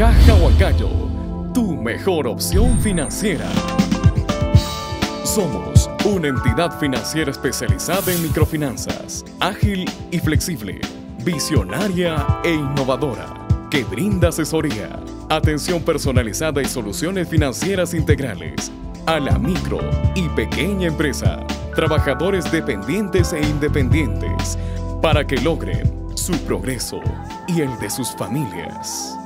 Caja Huancayo, tu mejor opción financiera. Somos una entidad financiera especializada en microfinanzas, ágil y flexible, visionaria e innovadora, que brinda asesoría, atención personalizada y soluciones financieras integrales a la micro y pequeña empresa, trabajadores dependientes e independientes, para que logren su progreso y el de sus familias.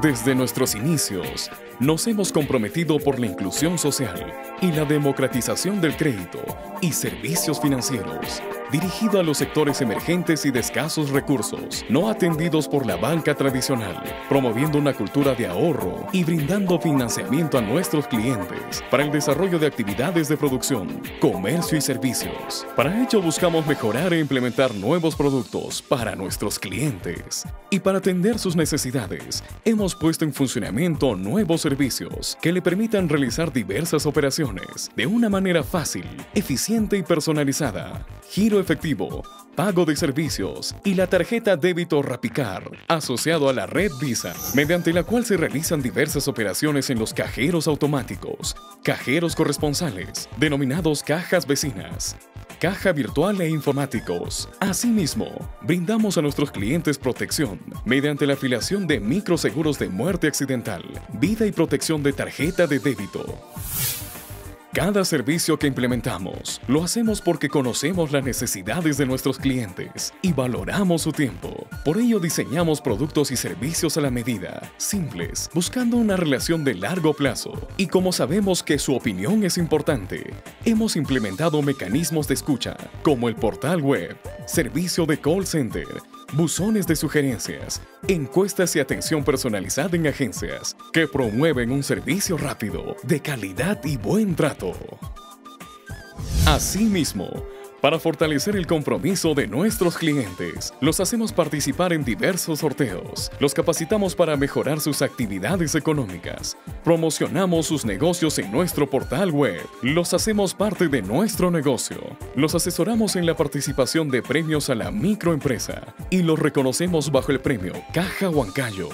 Desde nuestros inicios, nos hemos comprometido por la inclusión social y la democratización del crédito y servicios financieros dirigido a los sectores emergentes y de escasos recursos, no atendidos por la banca tradicional, promoviendo una cultura de ahorro y brindando financiamiento a nuestros clientes para el desarrollo de actividades de producción, comercio y servicios. Para ello buscamos mejorar e implementar nuevos productos para nuestros clientes. Y para atender sus necesidades, hemos puesto en funcionamiento nuevos servicios que le permitan realizar diversas operaciones de una manera fácil, eficiente y personalizada. Giro efectivo, pago de servicios y la tarjeta débito Rapicar, asociado a la red Visa, mediante la cual se realizan diversas operaciones en los cajeros automáticos, cajeros corresponsales, denominados cajas vecinas, caja virtual e informáticos. Asimismo, brindamos a nuestros clientes protección mediante la afiliación de microseguros de muerte accidental, vida y protección de tarjeta de débito. Cada servicio que implementamos lo hacemos porque conocemos las necesidades de nuestros clientes y valoramos su tiempo. Por ello diseñamos productos y servicios a la medida, simples, buscando una relación de largo plazo. Y como sabemos que su opinión es importante, hemos implementado mecanismos de escucha, como el portal web, servicio de call center, buzones de sugerencias, encuestas y atención personalizada en agencias que promueven un servicio rápido, de calidad y buen trato. Asimismo, para fortalecer el compromiso de nuestros clientes, los hacemos participar en diversos sorteos, los capacitamos para mejorar sus actividades económicas, promocionamos sus negocios en nuestro portal web, los hacemos parte de nuestro negocio, los asesoramos en la participación de premios a la microempresa y los reconocemos bajo el premio Caja Huancayo.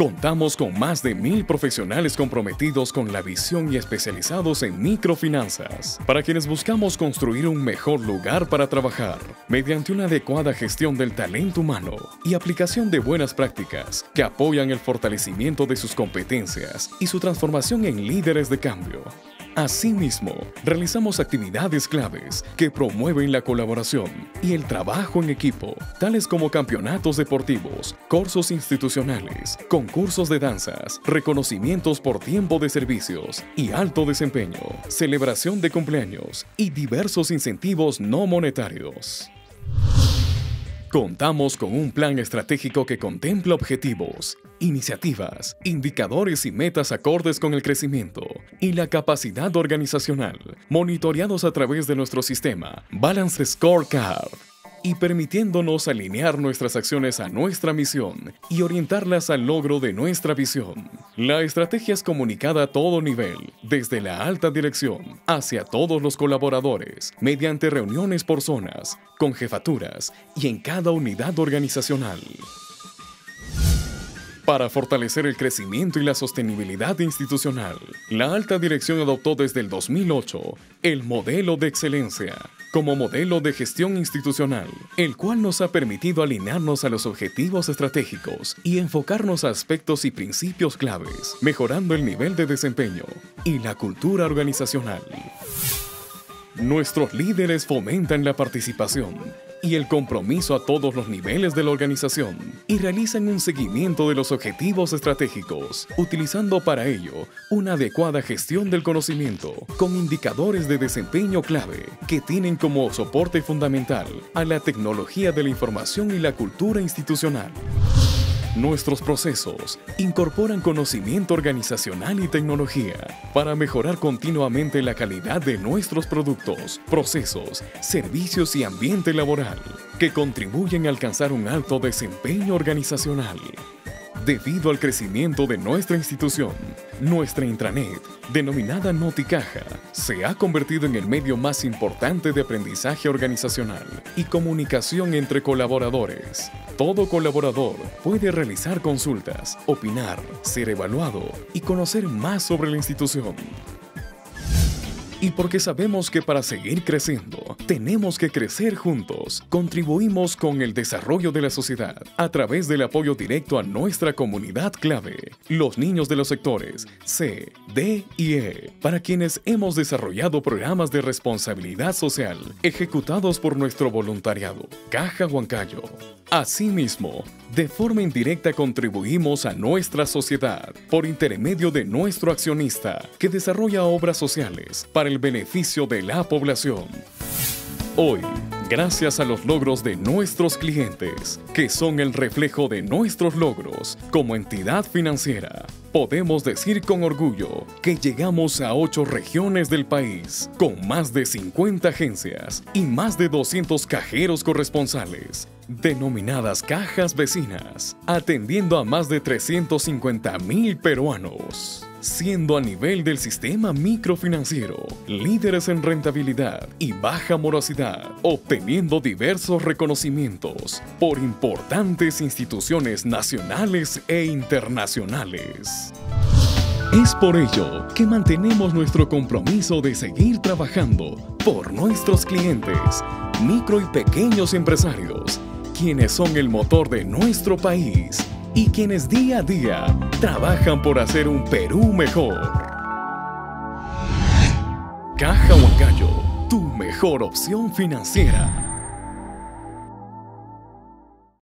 Contamos con más de mil profesionales comprometidos con la visión y especializados en microfinanzas, para quienes buscamos construir un mejor lugar para trabajar, mediante una adecuada gestión del talento humano y aplicación de buenas prácticas que apoyan el fortalecimiento de sus competencias y su transformación en líderes de cambio. Asimismo, realizamos actividades claves que promueven la colaboración y el trabajo en equipo, tales como campeonatos deportivos, cursos institucionales, concursos de danzas, reconocimientos por tiempo de servicios y alto desempeño, celebración de cumpleaños y diversos incentivos no monetarios. Contamos con un plan estratégico que contempla objetivos, iniciativas, indicadores y metas acordes con el crecimiento y la capacidad organizacional, monitoreados a través de nuestro sistema Balance Scorecard y permitiéndonos alinear nuestras acciones a nuestra misión y orientarlas al logro de nuestra visión. La estrategia es comunicada a todo nivel, desde la alta dirección hacia todos los colaboradores, mediante reuniones por zonas, con jefaturas y en cada unidad organizacional. Para fortalecer el crecimiento y la sostenibilidad institucional, la alta dirección adoptó desde el 2008 el modelo de excelencia como modelo de gestión institucional, el cual nos ha permitido alinearnos a los objetivos estratégicos y enfocarnos a aspectos y principios claves, mejorando el nivel de desempeño y la cultura organizacional. Nuestros líderes fomentan la participación y el compromiso a todos los niveles de la organización y realizan un seguimiento de los objetivos estratégicos, utilizando para ello una adecuada gestión del conocimiento con indicadores de desempeño clave que tienen como soporte fundamental a la tecnología de la información y la cultura institucional. Nuestros procesos incorporan conocimiento organizacional y tecnología para mejorar continuamente la calidad de nuestros productos, procesos, servicios y ambiente laboral que contribuyen a alcanzar un alto desempeño organizacional. Debido al crecimiento de nuestra institución, nuestra intranet, denominada Noticaja, se ha convertido en el medio más importante de aprendizaje organizacional y comunicación entre colaboradores todo colaborador puede realizar consultas, opinar, ser evaluado y conocer más sobre la institución y porque sabemos que para seguir creciendo tenemos que crecer juntos. Contribuimos con el desarrollo de la sociedad a través del apoyo directo a nuestra comunidad clave, los niños de los sectores C, D y E, para quienes hemos desarrollado programas de responsabilidad social ejecutados por nuestro voluntariado, Caja Huancayo. Asimismo, de forma indirecta contribuimos a nuestra sociedad por intermedio de nuestro accionista que desarrolla obras sociales para el beneficio de la población. Hoy, gracias a los logros de nuestros clientes, que son el reflejo de nuestros logros como entidad financiera, podemos decir con orgullo que llegamos a ocho regiones del país, con más de 50 agencias y más de 200 cajeros corresponsales, denominadas cajas vecinas, atendiendo a más de 350 mil peruanos siendo a nivel del sistema microfinanciero líderes en rentabilidad y baja morosidad, obteniendo diversos reconocimientos por importantes instituciones nacionales e internacionales. Es por ello que mantenemos nuestro compromiso de seguir trabajando por nuestros clientes, micro y pequeños empresarios, quienes son el motor de nuestro país y quienes día a día trabajan por hacer un Perú mejor. Caja Huancayo, tu mejor opción financiera.